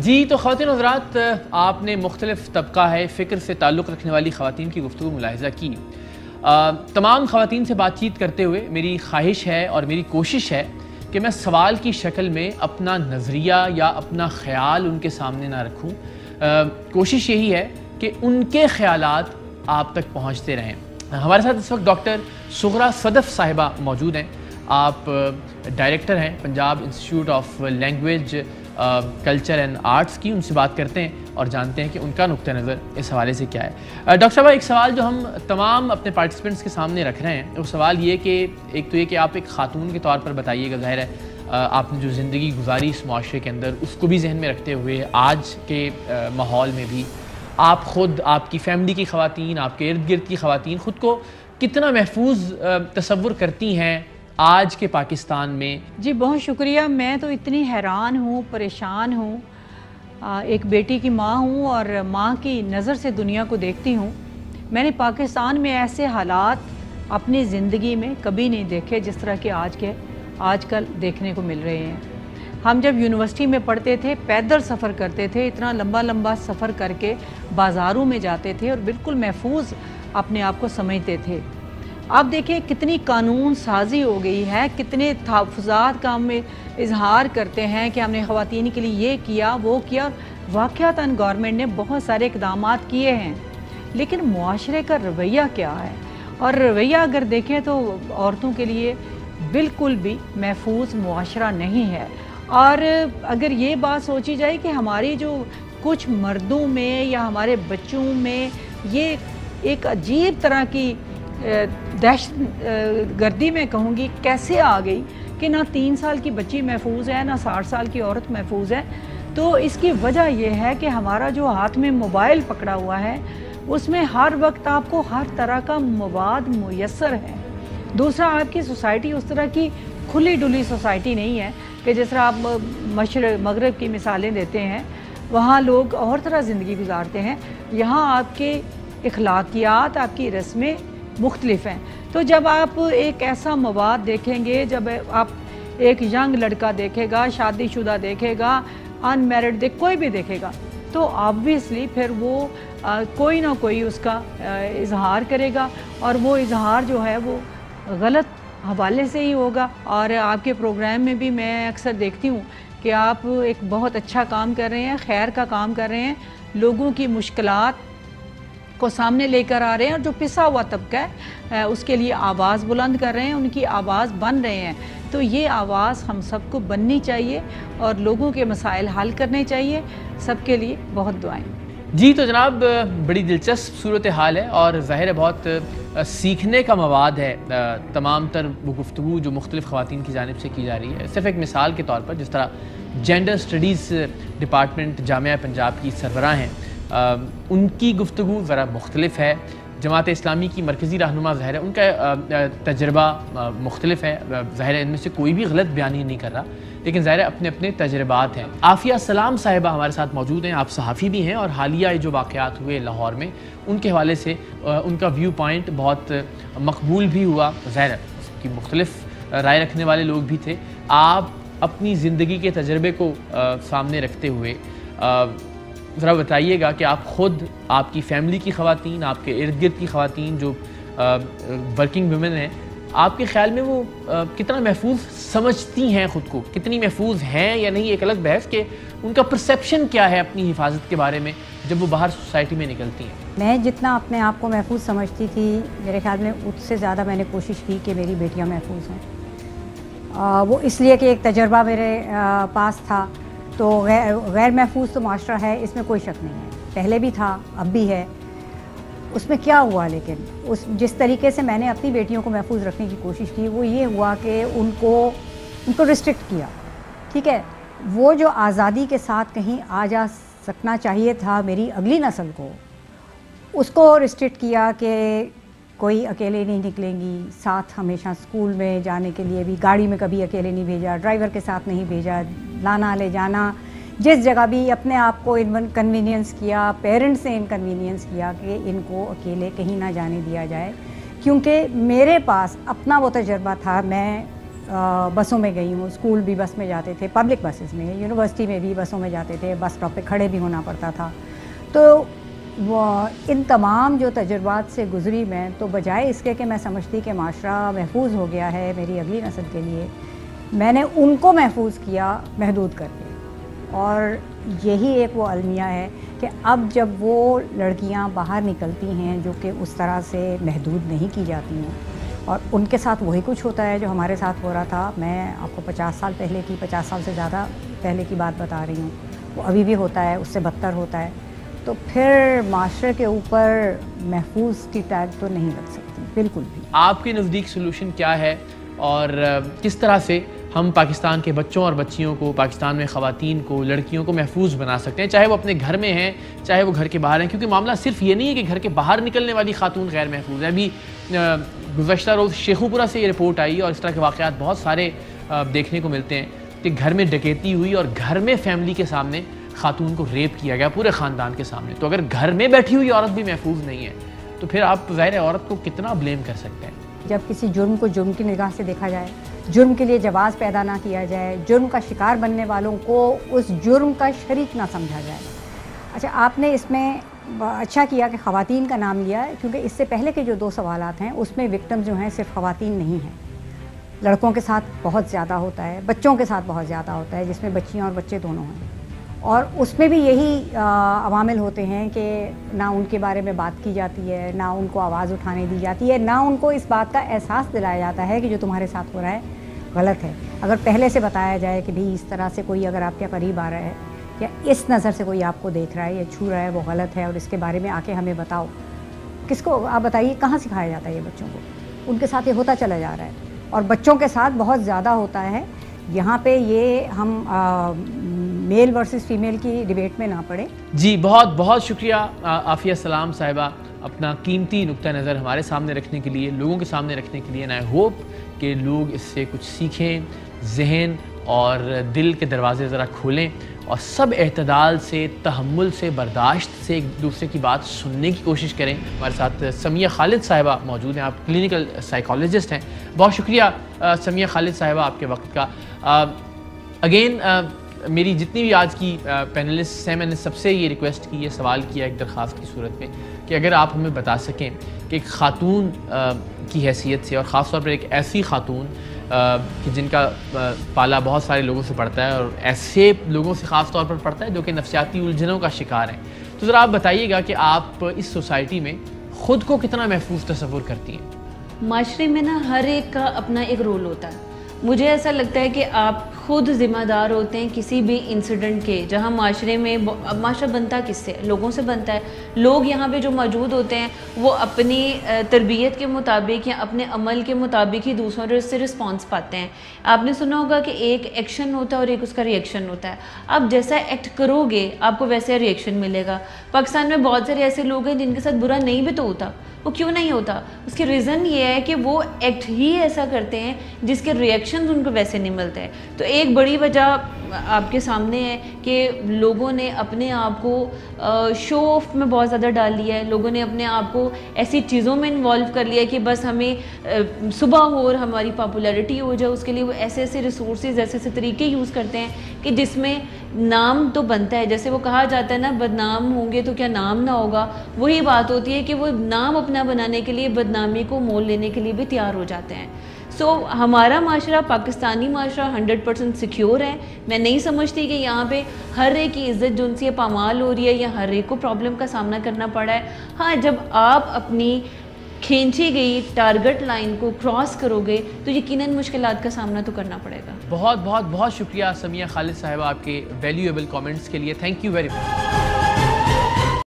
जी तो ख़वान हजरात आपने मुख्तलिफ़ तबका है फ़िक्र से ताल्लुक़ रखने वाली ख़वान की गुफ्तु मुलाहजा की। आ, तमाम ख़वान से बातचीत करते हुए मेरी ख्वाहिश है और मेरी कोशिश है कि मैं सवाल की शक्ल में अपना नज़रिया या अपना ख्याल उनके सामने ना रखूँ। कोशिश यही है कि उनके ख्याल आप तक पहुँचते रहें। हमारे साथ इस वक्त डॉक्टर सुगरा सदफ़ साहिबा मौजूद हैं। आप डायरेक्टर हैं Punjab institute of language culture and arts की उनसे बात करते हैं और जानते हैं कि उनका नुक़ नज़र इस हवाले से क्या है। डॉक्टर साहब, एक सवाल जो हम तमाम अपने पार्टिसिपेंट्स के सामने रख रहे हैं, वो सवाल ये कि एक तो ये कि आप एक ख़ातून के तौर पर बताइएगा, ज़ाहिर है आपने जो ज़िंदगी गुजारी इस माशरे के अंदर, उसको भी जहन में रखते हुए आज के माहौल में भी आप ख़ुद, आपकी फ़ैमिली की ख़वातीन, आपके इर्द गिर्द की ख़वातीन ख़ुद को कितना महफूज तस्वुर करती हैं आज के पाकिस्तान में। जी, बहुत शुक्रिया। मैं तो इतनी हैरान हूँ, परेशान हूँ। एक बेटी की माँ हूँ और माँ की नज़र से दुनिया को देखती हूँ। मैंने पाकिस्तान में ऐसे हालात अपनी ज़िंदगी में कभी नहीं देखे जिस तरह के आज के, आजकल देखने को मिल रहे हैं। हम जब यूनिवर्सिटी में पढ़ते थे, पैदल सफ़र करते थे, इतना लंबा लंबा सफ़र करके बाज़ारों में जाते थे और बिल्कुल महफूज अपने आप को समझते थे। अब देखिए कितनी कानून साजी हो गई है, कितने तहफ़ात का हम इजहार करते हैं कि हमने ख़वान के लिए ये किया, वो किया। वाक़ता गवर्नमेंट ने बहुत सारे इकदाम किए हैं, लेकिन माशरे का रवैया क्या है? और रवैया अगर देखें तो औरतों के लिए बिल्कुल भी महफूज मुआशरा नहीं है। और अगर ये बात सोची जाए कि हमारी जो कुछ मर्दों में या हमारे बच्चों में ये एक अजीब तरह की दहशत गर्दी में कहूँगी, कैसे आ गई कि ना तीन साल की बच्ची महफूज है, ना साठ साल की औरत महफूज है? तो इसकी वजह यह है कि हमारा जो हाथ में मोबाइल पकड़ा हुआ है, उसमें हर वक्त आपको हर तरह का मवाद मैसर है। दूसरा, आपकी सोसाइटी उस तरह की खुली डुली सोसाइटी नहीं है कि जिस तरह आप मशर, मगरब की मिसालें देते हैं, वहाँ लोग और तरह ज़िंदगी गुजारते हैं। यहाँ आपके अखलाकियात आपकी रस्में मुख्तलिफ़ हैं। तो जब आप एक ऐसा मवाद देखेंगे जब आप एक यंग लड़का देखेगा शादीशुदा देखेगा अनमेरिड देख कोई भी देखेगा तो ऑब्वियसली फिर वो आ, कोई ना कोई उसका इजहार करेगा और वो इजहार जो है वो गलत हवाले से ही होगा। और आपके प्रोग्राम में भी मैं अक्सर देखती हूँ कि आप एक बहुत अच्छा काम कर रहे हैं खैर का काम कर रहे हैं लोगों की मुश्किलात को सामने लेकर आ रहे हैं और जो पिसा हुआ तबका है उसके लिए आवाज़ बुलंद कर रहे हैं, उनकी आवाज़ बन रहे हैं। तो ये आवाज़ हम सबको बननी चाहिए और लोगों के मसाइल हल करने चाहिए। सबके लिए बहुत दुआएँ। जी तो जनाब, बड़ी दिलचस्प सूरत हाल है और ज़ाहिर बहुत सीखने का मवाद है तमाम तर वो गुफ्तु जो मुख्तलिफ़ ख़वान की जानब से की जा रही है। सिर्फ़ एक मिसाल के तौर पर जिस तरह gender studies department Jamia Punjab की सरबराह हैं। उनकी गुफ्तु ज़रा मुख्तलफ है। जमात इस्लामी की मरकज़ी रहनुमा ज़ाहिर है। उनका तजर्बा मुख्तलिफ़ है। ज़ाहिर है, इनमें से कोई भी गलत बयानी नहीं कर रहा। लेकिन ज़ाहिर अपने अपने तजर्बात हैं। आफ़िया सलाम साहिबा हमारे साथ मौजूद हैं। आप सहाफ़ी भी हैं और हालिया जो वाक़ात हुए लाहौर में, उनके हवाले से उनका व्यू पॉइंट बहुत मकबूल भी हुआ। ज़ाहिर की मुख्तलिफ़ राय रखने वाले लोग भी थे। आप अपनी ज़िंदगी के तजर्बे को सामने रखते हुए ज़रा बताइएगा कि आप ख़ुद आपकी फ़ैमिली की खातन आपके इर्द गिर्द की खातन जो वर्किंग वुमेन हैं आपके ख्याल में वो आ, कितना महफूज समझती हैं ख़ुद को? कितनी महफूज हैं या नहीं? एक अलग बहस के उनका परसेप्शन क्या है अपनी हिफाजत के बारे में जब वो बाहर सोसाइटी में निकलती हैं? मैं जितना अपने आप को महफूज समझती थी मेरे ख्याल में उससे ज़्यादा मैंने कोशिश की कि मेरी बेटियाँ महफूज हों। वो इसलिए कि एक तजर्बा मेरे आ, पास था तो गैर महफूज तो माशरा है, इसमें कोई शक नहीं है। पहले भी था, अब भी है। उसमें क्या हुआ लेकिन, उस, जिस तरीके से मैंने अपनी बेटियों को महफूज रखने की कोशिश की, वो ये हुआ कि उनको उनको रिस्ट्रिक्ट किया। ठीक है? वो जो आज़ादी के साथ कहीं आ जा सकना चाहिए था मेरी अगली नस्ल को, उसको रिस्ट्रिक्ट किया कि कोई अकेले नहीं निकलेंगी, साथ हमेशा स्कूल में जाने के लिए भी, गाड़ी में कभी अकेले नहीं भेजा, ड्राइवर के साथ नहीं भेजा लाना, ले जाना। जिस जगह भी अपने आप को इनकन्वीनियंस किया पेरेंट्स ने इनकन्वीनियंस किया कि इनको अकेले कहीं ना जाने दिया जाए। क्योंकि मेरे पास अपना वो तजर्बा था, मैं बसों में गई हूँ। स्कूल भी बस में जाते थे पब्लिक बसेस में यूनिवर्सिटी में भी बसों में जाते थे बस स्टॉप पे खड़े भी होना पड़ता था। तो इन तमाम जो तजुर्बात से गुज़री मैं तो बजाय इसके कि मैं समझती कि माशरा महफूज हो गया है मेरी अगली नस्ल के लिए मैंने उनको महफूज किया महदूद करके। और यही एक वो अलमिया है कि अब जब वो लड़कियाँ बाहर निकलती हैं, जो कि उस तरह से महदूद नहीं की जाती हैं, और उनके साथ वही कुछ होता है जो हमारे साथ हो रहा था। मैं आपको 50 साल पहले की 50 साल से ज़्यादा पहले की बात बता रही हूँ। वो अभी भी होता है, उससे बदतर होता है। तो फिर माशरे के ऊपर महफूज की टैग तो नहीं लग सकती, बिल्कुल भी। आपके नज़दीक सोल्यूशन क्या है? और किस तरह से हम पाकिस्तान के बच्चों और बच्चियों को, पाकिस्तान में ख़वातीन को, लड़कियों को महफूज बना सकते हैं, चाहे वो अपने घर में हैं, चाहे वो घर के बाहर हैं, क्योंकि मामला सिर्फ़ ये नहीं है कि घर के बाहर निकलने वाली खातून गैर महफूज है। अभी गुजशत रोज़ शेखुपुरा से ये रिपोर्ट आई और इस तरह के वाक़ात बहुत सारे देखने को मिलते हैं कि घर में डकैती हुई और घर में फैमिली के सामने खातून को रेप किया गया पूरे ख़ानदान के सामने। तो अगर घर में बैठी हुई औरत भी महफूज नहीं है तो फिर आप ज़ाहिर औरत को कितना ब्लेम कर सकते हैं? जब किसी जुर्म को जुर्म की निगाह से देखा जाए जुर्म के लिए जवाब पैदा ना किया जाए, जुर्म का शिकार बनने वालों को उस जुर्म का शरीक ना समझा जाए। अच्छा आपने इसमें अच्छा किया कि ख़वातीन का नाम लिया, क्योंकि इससे पहले के जो दो सवाल हैं, उसमें विक्टम जो हैं, सिर्फ़ ख़वातीन नहीं हैं। लड़कों के साथ बहुत ज़्यादा होता है, बच्चों के साथ बहुत ज़्यादा होता है, जिसमें बच्चियाँ और बच्चे दोनों हैं। और उसमें भी यही अवामिल होते हैं कि ना उनके बारे में बात की जाती है, ना उनको आवाज़ उठाने दी जाती है, ना उनको इस बात का एहसास दिलाया जाता है कि जो तुम्हारे साथ हो रहा है गलत है। अगर पहले से बताया जाए कि भाई इस तरह से कोई अगर आपके करीब आ रहा है या इस नज़र से कोई आपको देख रहा है या छू रहा है वो गलत है और इसके बारे में आके हमें बताओ। किसको आप बताइए कहाँ सिखाया जाता है ये बच्चों को? उनके साथ ये होता चला जा रहा है। और बच्चों के साथ बहुत ज़्यादा होता है। यहाँ पे ये हम आ, मेल वर्सेस फीमेल की डिबेट में ना पड़े। जी बहुत बहुत शुक्रिया आफिया सलाम साहिबा अपना कीमती नुक़ नज़र हमारे सामने रखने के लिए लोगों के सामने रखने के लिए एंड आई होप कि लोग इससे कुछ सीखें, जहन और दिल के दरवाज़े ज़रा खोलें और सब अहतदाल से तहमुल से, बर्दाश्त से एक दूसरे की बात सुनने की कोशिश करें। हमारे साथ समिया खालिद साहिबा मौजूद हैं। आप क्लिनिकल साइकोलॉजिस्ट हैं। बहुत शुक्रिया समिया खालिद साहिबा आपके वक्त का। अगेन मेरी जितनी भी आज की पैनलिस्ट हैं, मैंने सबसे ये रिक्वेस्ट की, ये सवाल किया एक दरख्वास्त की सूरत में कि अगर आप हमें बता सकें कि एक ख़ातून की हैसियत से और ख़ास तौर पर एक ऐसी खातून कि जिनका पाला बहुत सारे लोगों से पड़ता है और ऐसे लोगों से ख़ास तौर पर पड़ता है जो कि नफसियाती उलझनों का शिकार हैं। तो ज़रा आप बताइएगा कि आप इस सोसाइटी में ख़ुद को कितना महफूज तस्वुर करती हैं? माशरे में ना हर एक का अपना एक रोल होता है। मुझे ऐसा लगता है कि आप खुद ज़िम्मेदार होते हैं किसी भी इंसिडेंट के, जहाँ माशरे में माशरा बनता किससे? लोगों से बनता है। लोग यहाँ पे जो मौजूद होते हैं, वो अपनी तरबियत के मुताबिक या अपने अमल के मुताबिक ही दूसरों से रिस्पॉन्स पाते हैं। आपने सुना होगा कि एक एक्शन होता है और एक उसका रिएक्शन होता है। आप जैसा एक्ट करोगे, आपको वैसे रिएक्शन मिलेगा। पाकिस्तान में बहुत सारे ऐसे लोग हैं जिनके साथ बुरा नहीं भी तो होता। वो क्यों नहीं होता? उसके रीज़न ये है कि वो एक्ट ही ऐसा करते हैं जिसके रिएक्शन उनको वैसे नहीं मिलते हैं। तो एक बड़ी वजह आपके सामने है कि लोगों ने अपने आप को शो ऑफ़ में बहुत ज़्यादा डाल लिया है। लोगों ने अपने आप को ऐसी चीज़ों में इन्वॉल्व कर लिया है कि बस हमें सुबह हो और हमारी पॉपुलैरिटी हो जाए। उसके लिए वो ऐसे ऐसे रिसोर्स ऐसे ऐसे तरीके यूज़ करते हैं कि जिसमें नाम तो बनता है। जैसे वो कहा जाता है ना बदनाम होंगे तो क्या नाम ना होगा? वही बात होती है कि वो नाम अपना बनाने के लिए बदनामी को मोल लेने के लिए भी तैयार हो जाते हैं। सो so, हमारा माशरा पाकिस्तानी माशरा हंड्रेड परसेंट सिक्योर है। मैं नहीं समझती कि यहाँ पे हर एक की इज़्ज़त जो उनसे पामाल हो रही है या हर एक को प्रॉब्लम का सामना करना पड़ा है। हाँ जब आप अपनी खींची गई टारगेट लाइन को क्रॉस करोगे तो यकीनन मुश्किल का सामना तो करना पड़ेगा। बहुत बहुत बहुत शुक्रिया समिया खालिद साहब आपके वैल्यूएबल कमेंट्स के लिए. Thank you very much